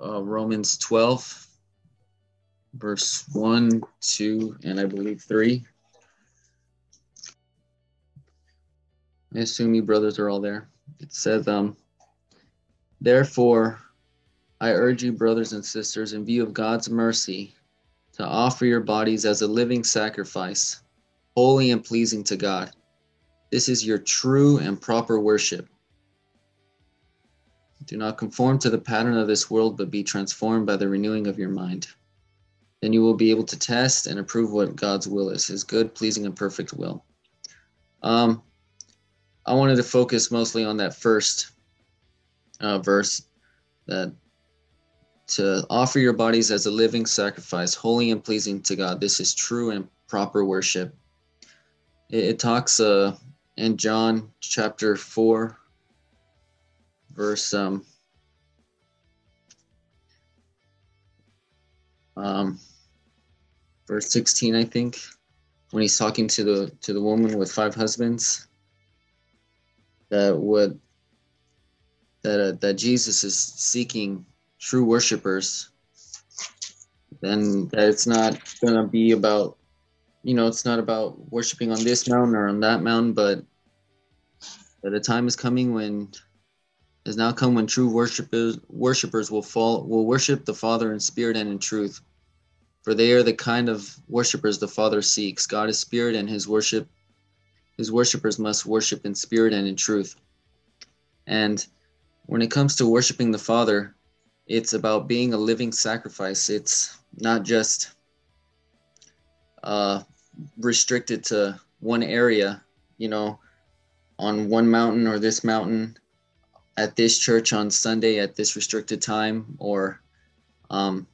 uh, Romans 12, verse 1, 2, and I believe 3. I assume you brothers are all there. It says, um, Therefore, I urge you, brothers and sisters, in view of God's mercy, to offer your bodies as a living sacrifice, holy and pleasing to God. This is your true and proper worship. Do not conform to the pattern of this world, but be transformed by the renewing of your mind. Then you will be able to test and approve what God's will is, his good, pleasing, and perfect will. Um, I wanted to focus mostly on that first uh, verse that to offer your bodies as a living sacrifice, holy and pleasing to God. This is true and proper worship. It, it talks uh, in John chapter 4, verse um, um, verse 16, I think, when he's talking to the to the woman with five husbands that would that uh, that Jesus is seeking true worshipers, then that it's not gonna be about, you know, it's not about worshiping on this mountain or on that mountain, but that a time is coming when has now come when true worshipers worshipers will fall will worship the Father in spirit and in truth. For they are the kind of worshipers the Father seeks. God is spirit and his worship his worshipers must worship in spirit and in truth. And when it comes to worshiping the Father, it's about being a living sacrifice. It's not just uh, restricted to one area, you know, on one mountain or this mountain, at this church on Sunday at this restricted time, or um,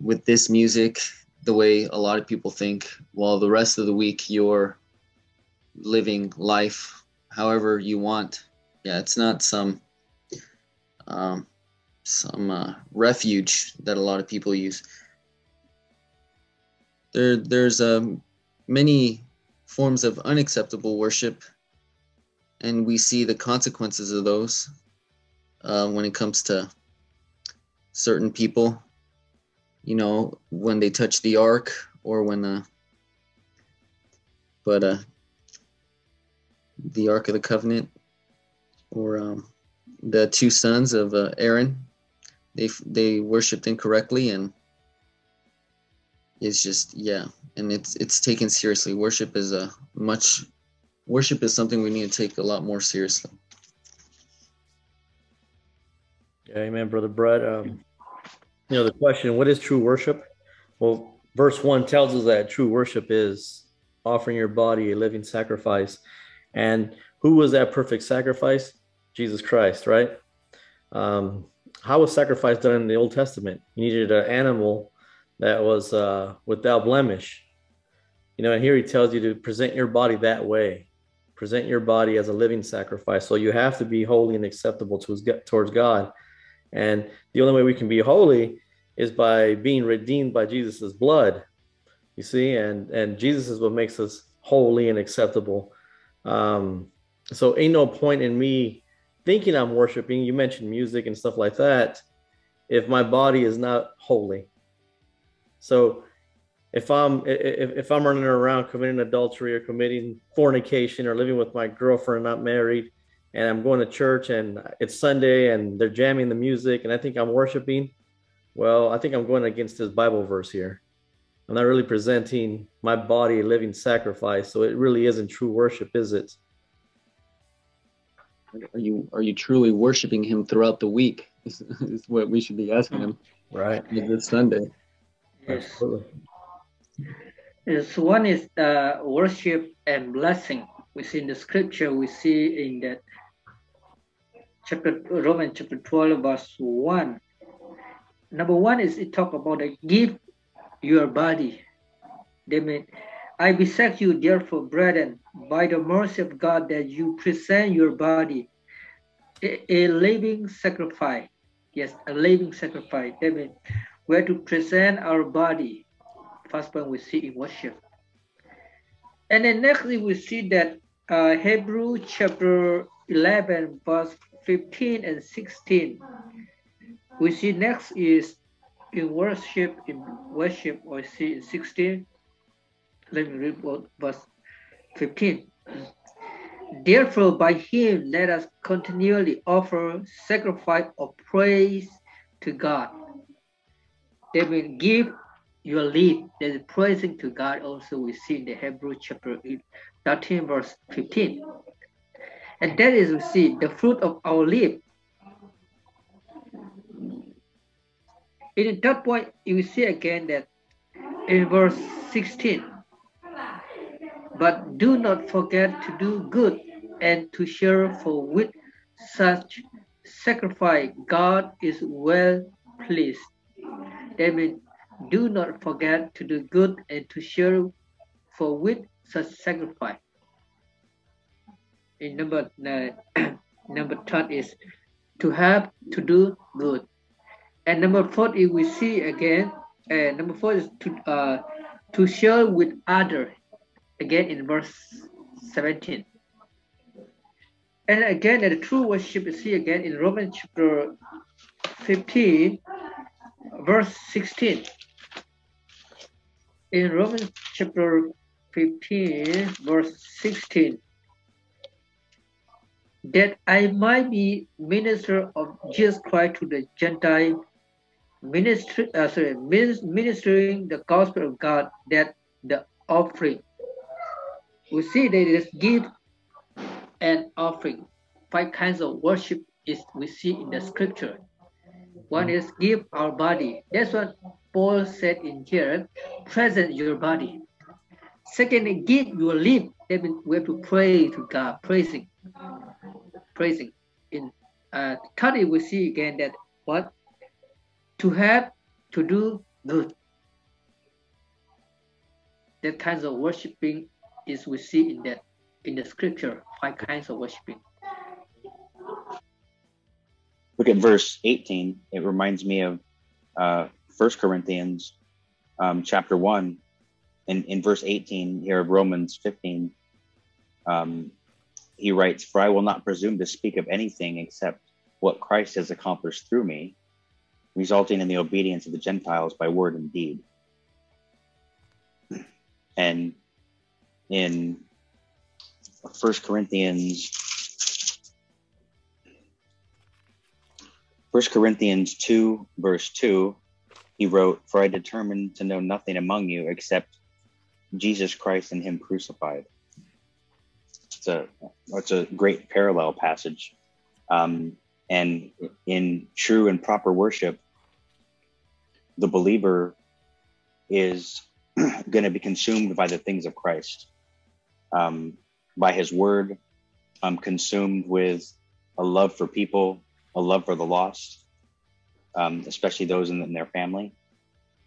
with this music, the way a lot of people think, while the rest of the week you're living life however you want. Yeah, it's not some um, some uh, refuge that a lot of people use. There, there's um, many forms of unacceptable worship, and we see the consequences of those uh, when it comes to certain people. You know, when they touch the ark, or when the uh, but uh, the Ark of the Covenant, or um, the two sons of uh, Aaron. They they worshipped incorrectly, and it's just yeah, and it's it's taken seriously. Worship is a much worship is something we need to take a lot more seriously. Amen, brother Brett. Um, you know the question: What is true worship? Well, verse one tells us that true worship is offering your body a living sacrifice and who was that perfect sacrifice? Jesus Christ, right? Um, how was sacrifice done in the Old Testament? You needed an animal that was uh, without blemish. You know, and here he tells you to present your body that way, present your body as a living sacrifice. So you have to be holy and acceptable towards God. And the only way we can be holy is by being redeemed by Jesus' blood. You see, and and Jesus is what makes us holy and acceptable um, so ain't no point in me thinking I'm worshiping. You mentioned music and stuff like that. If my body is not holy, so if I'm if, if I'm running around committing adultery or committing fornication or living with my girlfriend not married, and I'm going to church and it's Sunday and they're jamming the music and I think I'm worshiping, well, I think I'm going against this Bible verse here. I'm not really presenting my body a living sacrifice. So it really isn't true worship, is it? Are you are you truly worshiping him throughout the week? Is, is what we should be asking him. Right. This Sunday. Yes. Absolutely. Yes, one is uh, worship and blessing. We see in the scripture, we see in that chapter Romans chapter 12, verse 1. Number one is it talk about the gift your body. They mean, I beseech you, therefore, brethren, by the mercy of God, that you present your body a, a living sacrifice. Yes, a living sacrifice. That means we're to present our body. First point we see in worship. And then nextly we see that uh, Hebrew chapter 11, verse 15 and 16. we see next is in worship, in worship, we see in 16. Let me read verse 15. Therefore, by him, let us continually offer sacrifice of praise to God. They will give your lead. There's praising to God also we see in the Hebrew chapter 13, verse 15. And that is we see the fruit of our lip. In that point, you see again that in verse 16, but do not forget to do good and to share for with such sacrifice God is well pleased. That means do not forget to do good and to share for with such sacrifice. In number uh, number third is to have to do good. And number four, if we see again, uh, number four is to uh, to share with others again in verse 17. And again, the true worship is see again in Romans chapter 15, verse 16. In Romans chapter 15, verse 16, that I might be minister of Jesus Christ to the Gentile, ministry, uh, sorry, ministering the gospel of God, that the offering we see that it is give and offering. Five kinds of worship is we see in the scripture. One is give our body. That's what Paul said in here, present your body. Second, give your lip. That means we have to pray to God, praising, praising. In uh, thirdly, we see again that what to have to do good. That kinds of worshiping is we see in that in the scripture five kinds of worshiping. Look at verse 18. It reminds me of uh, First Corinthians um, chapter 1. In, in verse 18 here of Romans 15, um, he writes, For I will not presume to speak of anything except what Christ has accomplished through me, resulting in the obedience of the Gentiles by word and deed. And in First Corinthians First Corinthians 2, verse 2, he wrote, For I determined to know nothing among you except Jesus Christ and him crucified. It's a it's a great parallel passage. Um, and in true and proper worship, the believer is going to be consumed by the things of Christ um, by his word. I'm consumed with a love for people, a love for the lost, um, especially those in, in their family,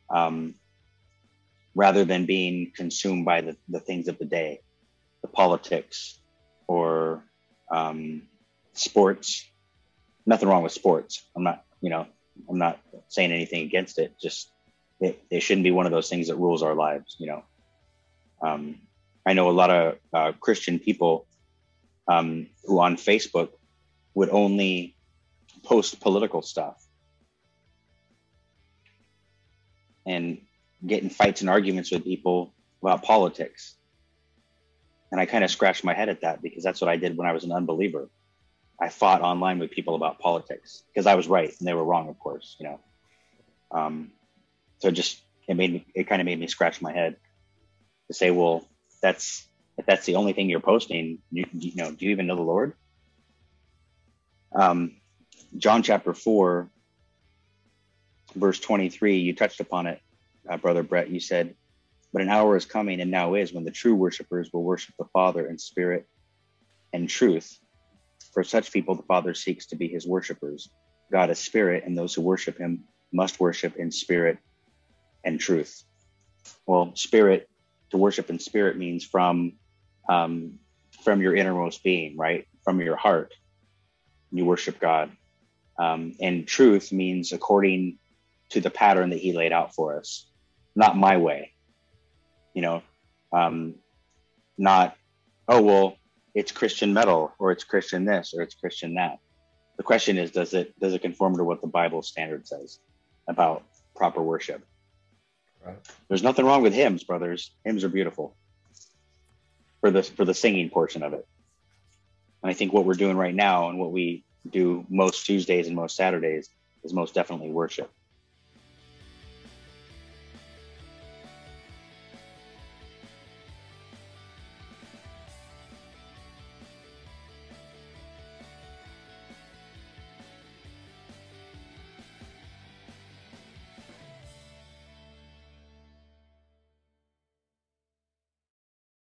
um, rather than being consumed by the, the things of the day, the politics or um, sports. Nothing wrong with sports. I'm not, you know, I'm not saying anything against it. Just it, it shouldn't be one of those things that rules our lives, you know. Um, I know a lot of uh, Christian people um, who on Facebook would only post political stuff and get in fights and arguments with people about politics. And I kind of scratched my head at that because that's what I did when I was an unbeliever. I fought online with people about politics because I was right and they were wrong, of course, you know. Um, so it just it made me it kind of made me scratch my head to say, well, that's if that's the only thing you're posting, you, you know, do you even know the Lord? Um, John chapter four, verse 23, you touched upon it, uh, brother Brett. You said, but an hour is coming and now is when the true worshipers will worship the Father in spirit and truth. For such people, the Father seeks to be his worshipers. God is spirit, and those who worship him must worship in spirit and truth. Well, spirit to worship in spirit means from um, from your innermost being, right? From your heart, you worship God. Um, and truth means according to the pattern that He laid out for us, not my way. You know, um, not oh well, it's Christian metal or it's Christian this or it's Christian that. The question is, does it does it conform to what the Bible standard says about proper worship? Right. There's nothing wrong with hymns, brothers. Hymns are beautiful for the for the singing portion of it. And I think what we're doing right now and what we do most Tuesdays and most Saturdays is most definitely worship.